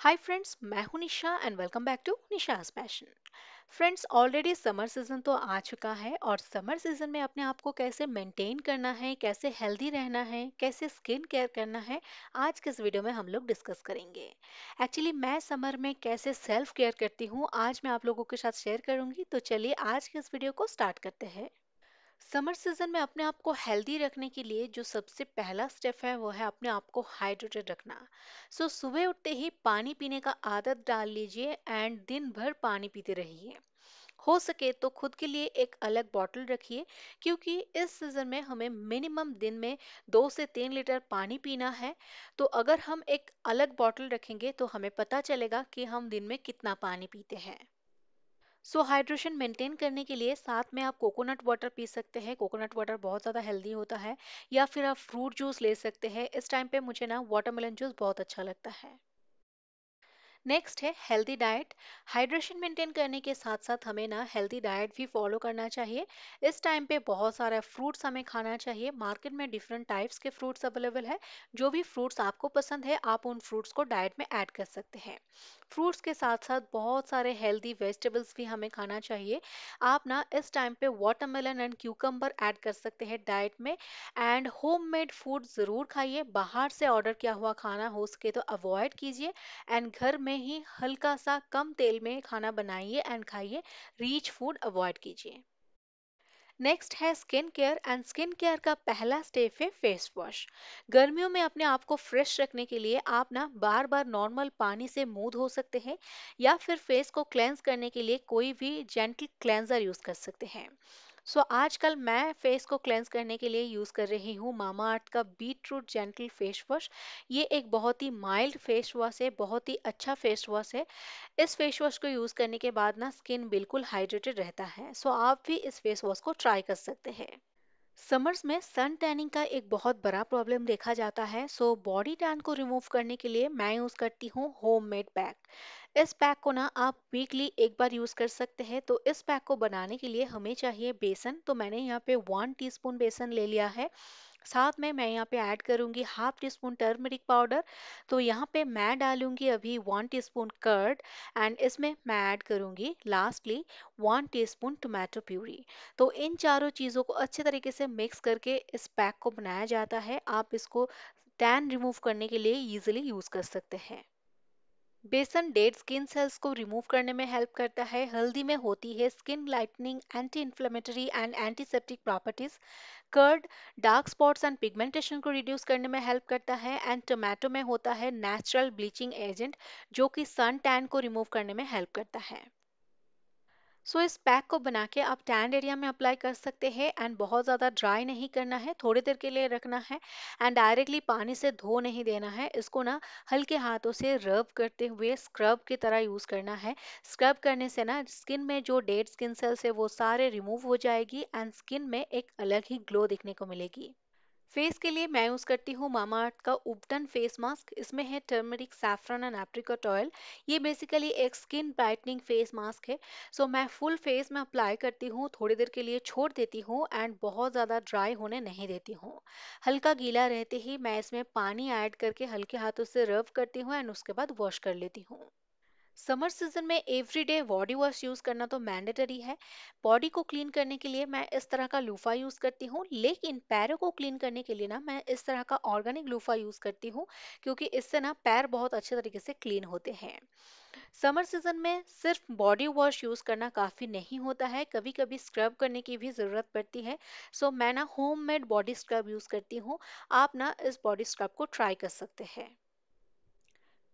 हाय friends मैं हूँ Nisha and welcome back to Nisha's passion friends already summer season तो आ चुका है और समर सीज़न में अपने आप को कैसे मेंटेन करना है, कैसे हेल्दी रहना है, कैसे स्किन केयर करना है, आज के इस वीडियो में हम लोग डिस्कस करेंगे. एक्चुअली मैं समर में कैसे सेल्फ केयर करती हूँ, आज मैं आप लोगों के साथ शेयर करूँगी. तो चलिए आज के इस वीडियो को स्टार्ट करते हैं. समर सीज़न में अपने आप को हेल्दी रखने के लिए जो सबसे पहला स्टेप है वो है अपने आप को हाइड्रेटेड रखना। सो so, सुबह उठते ही पानी पीने का आदत डाल लीजिए एंड दिन भर पानी पीते रहिए। हो सके तो खुद के लिए एक अलग बॉटल रखिए क्योंकि इस सीज़न में हमें मिनिमम दिन में दो से तीन लीटर पानी पीना है। तो अगर हम एक अलग बॉटल रखेंगे तो हमें पता चलेगा कि हम दिन में कितना पानी पीते हैं। सो हाइड्रेशन मेंटेन करने के लिए साथ में आप कोकोनट वाटर पी सकते हैं। कोकोनट वाटर बहुत ज़्यादा हेल्दी होता है। या फिर आप फ्रूट जूस ले सकते हैं। इस टाइम पे मुझे ना वाटरमेलन जूस बहुत अच्छा लगता है। नेक्स्ट है हेल्दी डाइट हाइड्रेशन मेंटेन करने के साथ साथ हमें ना हेल्दी डाइट भी फॉलो करना चाहिए। इस टाइम पे बहुत सारा फ्रूट्स हमें खाना चाहिए। मार्केट में डिफरेंट टाइप्स के फ्रूट्स अवेलेबल है। जो भी फ्रूट्स आपको पसंद है, आप उन फ्रूट्स को डाइट में ऐड कर सकते हैं। फ्रूट्स के साथ साथ बहुत सारे हेल्दी वेजिटेबल्स भी हमें खाना चाहिए। आप ना इस टाइम पे वाटरमेलन एंड क्यूकम्बर ऐड कर सकते हैं डाइट में एंड होममेड फ़ूड ज़रूर खाइए। बाहर से ऑर्डर किया हुआ खाना हो सके तो अवॉइड कीजिए एंड घर में ही हल्का सा कम तेल में खाना बनाइए एंड खाइए। रीच फ़ूड अवॉइड कीजिए। नेक्स्ट है skin care and skin care का पहला स्टेप है फेस वॉश गर्मियों में अपने आप को फ्रेश रखने के लिए आप ना बार बार नॉर्मल पानी से मुँह धो सकते हैं या फिर फेस को क्लेंज करने के लिए कोई भी जेंटल क्लेंजर यूज़ कर सकते हैं। सो so, आजकल मैं फेस को क्लेंस करने के लिए यूज़ कर रही हूँ मामा अर्थ का beetroot gentle face wash ये एक बहुत ही माइल्ड फेस वॉश है बहुत ही अच्छा फेस वॉश है। इस फेस वॉश को यूज़ करने के बाद ना स्किन बिल्कुल हाइड्रेटेड रहता है। सो so, आप भी इस फेस वॉश को ट्राई कर सकते हैं। समर्स में सन टैनिंग का एक बहुत बड़ा प्रॉब्लम देखा जाता है, सो बॉडी टैन को रिमूव करने के लिए मैं यूज़ करती हूँ होम मेड पैक। इस पैक को ना आप वीकली एक बार यूज़ कर सकते हैं तो इस पैक को बनाने के लिए हमें चाहिए बेसन तो मैंने यहाँ पे वन टीस्पून बेसन ले लिया है। साथ में मैं यहाँ पे ऐड करूँगी half teaspoon turmeric powder. तो यहाँ पे मैं डालूँगी अभी one teaspoon curd and इसमें मैं ऐड करूँगी lastly one teaspoon tomato puree. तो इन चारों चीज़ों को अच्छे तरीके से मिक्स करके इस पैक को बनाया जाता है। आप इसको टैन रिमूव करने के लिए ईजिली यूज़ कर सकते हैं। बेसन डेड स्किन सेल्स को रिमूव करने में हेल्प करता है। हल्दी में होती है skin lightening anti inflammatory and antiseptic properties curd dark spots and pigmentation को रिड्यूस करने में हेल्प करता है। एंड टोमेटो में होता है नेचुरल ब्लीचिंग एजेंट जो कि सन टैन को रिमूव करने में हेल्प करता है। सो so, इस पैक को बना के आप टैंड एरिया में अप्लाई कर सकते हैं एंड बहुत ज़्यादा ड्राई नहीं करना है थोड़ी देर के लिए रखना है एंड डायरेक्टली पानी से धो नहीं देना है। इसको ना हल्के हाथों से रब करते हुए स्क्रब की तरह यूज़ करना है। स्क्रब करने से ना स्किन में जो डेड स्किन सेल्स है वो सारे रिमूव हो जाएगी एंड स्किन में एक अलग ही ग्लो दिखने को मिलेगी। फेस के लिए मैं यूज़ करती हूँ मामा अर्थ का उपटन फेस मास्क इसमें है turmeric saffron and apricot oil ये बेसिकली एक स्किन ब्राइटनिंग फेस मास्क है। सो मैं फुल फेस में अप्लाई करती हूँ, थोड़ी देर के लिए छोड़ देती हूँ एंड बहुत ज़्यादा ड्राई होने नहीं देती हूँ। हल्का गीला रहते ही मैं इसमें पानी ऐड करके हल्के हाथों से रब करती हूँ एंड उसके बाद वॉश कर लेती हूँ। समर सीज़न में एवरीडे बॉडी वॉश यूज़ करना तो मैंडेटरी है। बॉडी को क्लीन करने के लिए मैं इस तरह का लूफा यूज़ करती हूँ, लेकिन पैरों को क्लीन करने के लिए ना मैं इस तरह का ऑर्गेनिक लूफा यूज़ करती हूँ, क्योंकि इससे ना पैर बहुत अच्छे तरीके से क्लीन होते हैं। समर सीज़न में सिर्फ़ बॉडी वॉश यूज़ करना काफ़ी नहीं होता है कभी कभी स्क्रब करने की भी ज़रूरत पड़ती है। सो मैं ना home made body scrub use करती हूँ, आप ना इस बॉडी स्क्रब को ट्राई कर सकते हैं।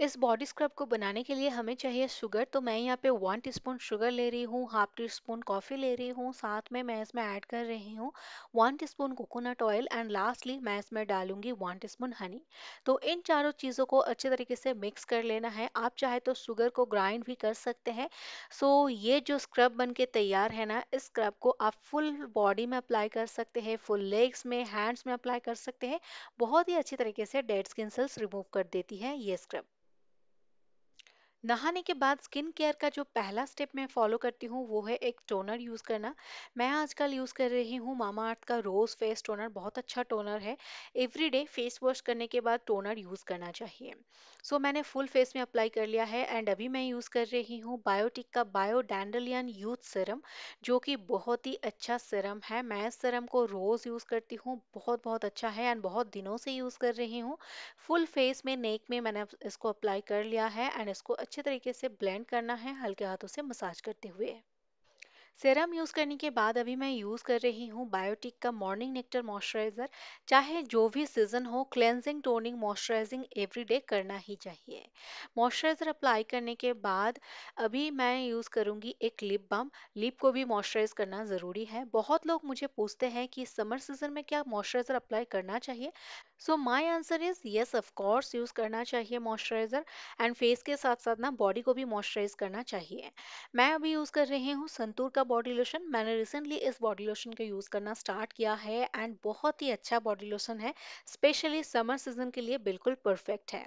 इस बॉडी स्क्रब को बनाने के लिए हमें चाहिए शुगर तो मैं यहाँ पे वन टीस्पून शुगर ले रही हूँ हाफ़ टी स्पून कॉफ़ी ले रही हूँ, साथ में मैं इसमें ऐड कर रही हूँ one teaspoon coconut oil and lastly मैं इसमें डालूँगी वन टीस्पून हनी तो इन चारों चीज़ों को अच्छे तरीके से मिक्स कर लेना है। आप चाहे तो शुगर को ग्राइंड भी कर सकते हैं। सो ये जो स्क्रब बन के तैयार है ना, इस स्क्रब को आप फुल बॉडी में अप्लाई कर सकते हैं फुल लेग्स में हैंड्स में अप्लाई कर सकते हैं। बहुत ही अच्छी तरीके से डेड स्किन सेल्स रिमूव कर देती है ये स्क्रब नहाने के बाद स्किन केयर का जो पहला स्टेप मैं फॉलो करती हूँ वो है एक टोनर यूज़ करना। मैं आजकल यूज़ कर रही हूँ मामा अर्थ का रोज़ फेस टोनर बहुत अच्छा टोनर है। एवरी डे फेस वॉश करने के बाद टोनर यूज़ करना चाहिए। सो so, मैंने फुल फेस में अप्लाई कर लिया है एंड अभी मैं यूज़ कर रही हूँ बायोटिक का बायो डैंडलियन यूथ सिरम जो कि बहुत ही अच्छा सिरम है। मैं इस सिरम को रोज़ यूज़ करती हूँ बहुत बहुत अच्छा है एंड बहुत दिनों से यूज़ कर रही हूँ। फुल फेस में नेक में मैंने इसको अप्लाई कर लिया है एंड इसको अच्छे तरीके से ब्लेंड करना है हल्के हाथों से मसाज करते हुए। सेरम यूज़ करने के बाद अभी मैं यूज़ कर रही हूँ बायोटिक का मॉर्निंग नेक्टर मॉइस्चराइज़र चाहे जो भी सीज़न हो क्लेंजिंग टोनिंग मॉइस्चराइजिंग एवरीडे करना ही चाहिए। मॉइस्चराइज़र अप्लाई करने के बाद अभी मैं यूज़ करूँगी एक लिप बाम लिप को भी मॉइस्चराइज करना ज़रूरी है। बहुत लोग मुझे पूछते हैं कि समर सीज़न में क्या मॉइस्चराइज़र अप्लाई करना चाहिए? So my answer is yes of course use करना चाहिए मॉइस्चराइज़र एंड फेस के साथ साथ ना बॉडी को भी मॉइस्चराइज करना चाहिए। मैं अभी यूज़ कर रही हूँ संतूर का बॉडी लोशन मैंने रिसेंटली इस बॉडी लोशन को यूज़ करना स्टार्ट किया है एंड बहुत ही अच्छा बॉडी लोशन है स्पेशली समर सीज़न के लिए बिल्कुल परफेक्ट है।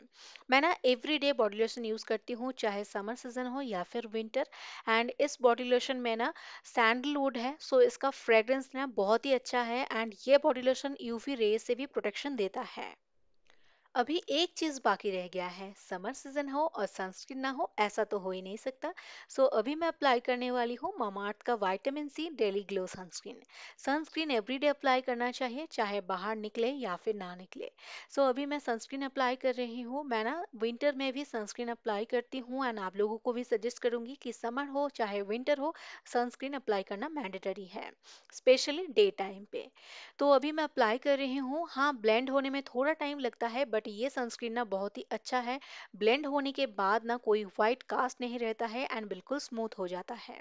मैं ना every day body lotion use करती हूँ, चाहे समर सीज़न हो या फिर विंटर एंड इस बॉडी लोशन में ना सैंडलवुड है सो so इसका फ्रेग्रेंस ना बहुत ही अच्छा है एंड ये बॉडी लोशन यूवी रेज से भी प्रोटेक्शन देता है। अभी एक चीज़ बाकी रह गया है समर सीज़न हो और सनस्क्रीन ना हो ऐसा तो हो ही नहीं सकता। सो so, अभी मैं अप्लाई करने वाली हूँ मामार्थ का vitamin C daily glow sunscreen. Sunscreen everyday apply करना चाहिए चाहे बाहर निकले या फिर ना निकले। सो so, अभी मैं सनस्क्रीन अप्लाई कर रही हूँ। मैं ना विंटर में भी सनस्क्रीन अप्लाई करती हूँ एंड आप लोगों को भी सजेस्ट करूँगी कि समर हो चाहे विंटर हो सनस्क्रीन अप्लाई करना मैंडेटरी है स्पेशली डे टाइम पे। तो अभी मैं अप्लाई कर रही हूँ। हाँ ब्लेंड होने में थोड़ा टाइम लगता है बट ये सनस्क्रीन ना बहुत ही अच्छा है। ब्लेंड होने के बाद ना कोई व्हाइट कास्ट नहीं रहता है एंड बिल्कुल स्मूथ हो जाता है।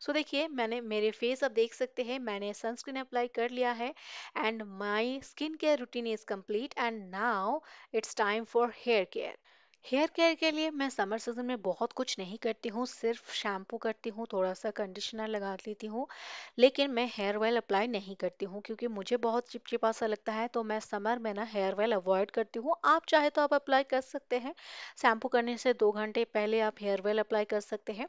सो so, देखिए मैंने मेरे फेस अब देख सकते हैं मैंने सनस्क्रीन अप्लाई कर लिया है and my skin care routine is complete and now it's time for hair care hair care के लिए मैं समर सीज़न में बहुत कुछ नहीं करती हूँ, सिर्फ़ शैम्पू करती हूँ थोड़ा सा कंडीशनर लगा लेती हूँ, लेकिन मैं हेयर ऑयल अप्लाई नहीं करती हूँ क्योंकि मुझे बहुत चिपचिपा सा लगता है तो मैं समर में ना हेयर ऑयल अवॉइड करती हूँ। आप चाहे तो आप अप्लाई कर सकते हैं, शैम्पू करने से दो घंटे पहले आप हेयर ऑयल अप्लाई कर सकते हैं।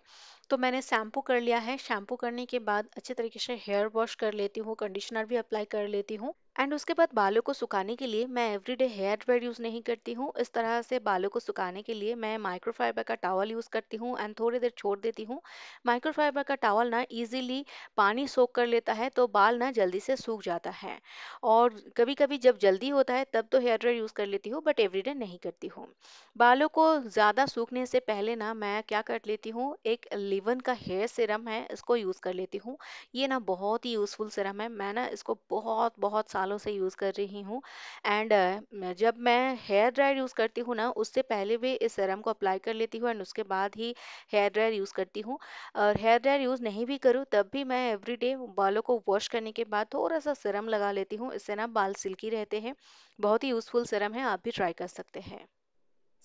तो मैंने शैम्पू कर लिया है, शैम्पू करने के बाद अच्छे तरीके से हेयर वॉश कर लेती हूँ, कंडीशनर भी अप्लाई कर लेती हूँ। एंड उसके बाद बालों को सुखाने के लिए मैं एवरीडे हेयर ड्रायर यूज़ नहीं करती हूँ। इस तरह से बालों को सुखाने के लिए मैं माइक्रोफाइबर का टॉवल यूज़ करती हूँ एंड थोड़ी देर छोड़ देती हूँ। माइक्रोफाइबर का टॉवल ना इजीली पानी सोख कर लेता है तो बाल ना जल्दी से सूख जाता है। और कभी कभी जब जल्दी होता है तब तो हेयर ड्रायर यूज़ कर लेती हूँ बट एवरीडे नहीं करती हूँ। बालों को ज़्यादा सूखने से पहले ना मैं क्या कर लेती हूँ, एक लिवन का हेयर सिरम है, इसको यूज़ कर लेती हूँ। ये ना बहुत ही यूज़फुल सिरम है, मैं ना इसको बहुत बहुत सालों से यूज़ कर रही हूँ। एंड जब मैं हेयर ड्रायर यूज़ करती हूँ ना, उससे पहले भी इस सीरम को अप्लाई कर लेती हूँ एंड उसके बाद ही हेयर ड्रायर यूज़ करती हूँ। और हेयर ड्रायर यूज़ नहीं भी करूँ, तब भी मैं एवरीडे बालों को वॉश करने के बाद थोड़ा सा सिरम लगा लेती हूँ, इससे ना बाल सिल्की रहते हैं। बहुत ही यूज़फुल सिरम है, आप भी ट्राई कर सकते हैं।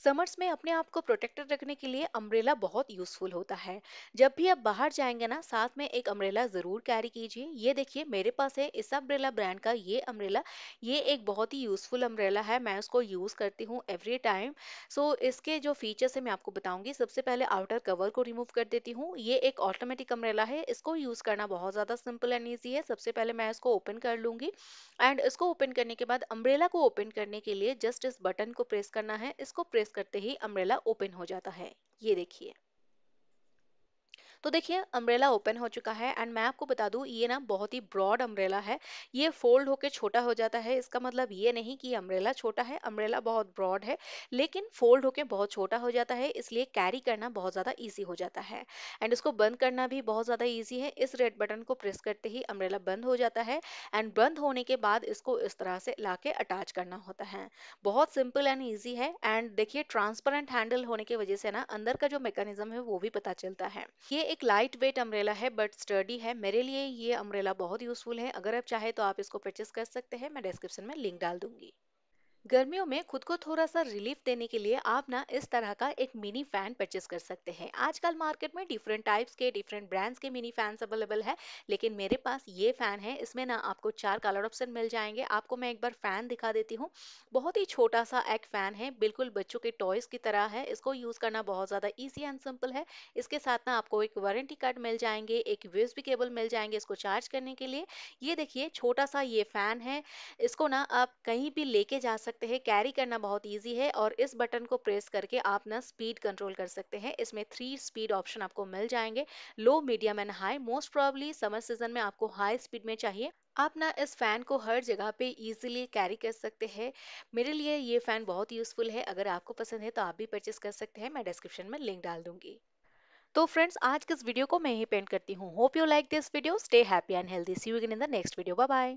समर्स में अपने आप को प्रोटेक्टेड रखने के लिए अम्ब्रेला बहुत यूजफुल होता है। जब भी आप बाहर जाएँगे ना, साथ में एक अम्ब्रेला ज़रूर कैरी कीजिए। ये देखिए, मेरे पास है इस अम्ब्रेला ब्रांड का ये अम्ब्रेला ये एक बहुत ही यूजफुल अम्ब्रेला है, मैं उसको यूज़ करती हूँ एवरी टाइम सो इसके जो फीचर्स है, मैं आपको बताऊँगी। सबसे पहले आउटर कवर को रिमूव कर देती हूँ। ये एक ऑटोमेटिक अम्ब्रेला है। इसको यूज़ करना बहुत ज़्यादा सिंपल एंड ईजी है। सबसे पहले मैं इसको ओपन कर लूँगी। एंड इसको ओपन करने के बाद अम्ब्रेला को ओपन करने के लिए जस्ट इस बटन को प्रेस करना है। इसको प्रेस करते ही अम्ब्रेला ओपन हो जाता है। ये देखिए। तो देखिए अम्ब्रेला ओपन हो चुका है एंड मैं आपको बता दूँ, ये ना बहुत ही ब्रॉड अम्ब्रेला है। ये फोल्ड होके छोटा हो जाता है, इसका मतलब ये नहीं कि अम्ब्रेला छोटा है अम्ब्रेला बहुत ब्रॉड है, लेकिन फोल्ड होके बहुत छोटा हो जाता है, इसलिए कैरी करना बहुत ज़्यादा ईजी हो जाता है। एंड इसको बंद करना भी बहुत ज़्यादा ईजी है, इस रेड बटन को प्रेस करते ही अम्ब्रेला बंद हो जाता है एंड बंद होने के बाद इसको इस तरह से ला अटैच करना होता है। बहुत सिंपल एंड ईजी है एंड देखिए ट्रांसपेरेंट हैंडल होने की वजह से ना अंदर का जो मैकेनिज्म है, वो भी पता चलता है। ये एक लाइट वेट अम्ब्रेला है बट स्टर्डी है। मेरे लिए ये अम्ब्रेला बहुत यूजफुल है। अगर आप चाहे तो आप इसको परचेस कर सकते हैं। मैं डिस्क्रिप्शन में लिंक डाल दूँगी। गर्मियों में खुद को थोड़ा-सा रिलीफ देने के लिए आप ना इस तरह का एक मिनी फ़ैन परचेज़ कर सकते हैं। आजकल मार्केट में डिफरेंट टाइप्स के, डिफरेंट ब्रांड्स के मिनी फैन्स अवेलेबल है, लेकिन मेरे पास ये फ़ैन है। इसमें ना आपको चार कलर ऑप्शन मिल जाएँगे आपको मैं एक बार फ़ैन दिखा देती हूँ। बहुत ही छोटा-सा एक फ़ैन है, बिल्कुल बच्चों के टॉयज़ की तरह है। इसको यूज़ करना बहुत ज़्यादा ईज़ी एंड सिंपल है। इसके साथ ना आपको एक वारंटी कार्ड मिल जाएँगे एक यूएसबी केबल मिल जाएँगे इसको चार्ज करने के लिए। ये देखिए छोटा-सा ये फ़ैन है। इसको ना आप कहीं भी लेके जा सकते हैं, कैरी करना बहुत ईज़ी है और इस बटन को प्रेस करके आप ना स्पीड कंट्रोल कर सकते हैं। इसमें थ्री स्पीड ऑप्शन आपको मिल जाएँगे, low, medium and high. Most probably summer season में आपको हाई स्पीड में चाहिए। आप ना इस फ़ैन को हर जगह पे ईज़िली कैरी कर सकते हैं। मेरे लिए ये फ़ैन बहुत यूज़फुल है। अगर आपको पसंद है तो आप भी परचेस कर सकते हैं। मैं डिस्क्रिप्शन में लिंक डाल दूँगी तो फ्रेंड्स आज के इस वीडियो को मैं यहीं पेंट करती हूँ। Hope you like this video. Stay happy and healthy. See you in the next video. Bye bye.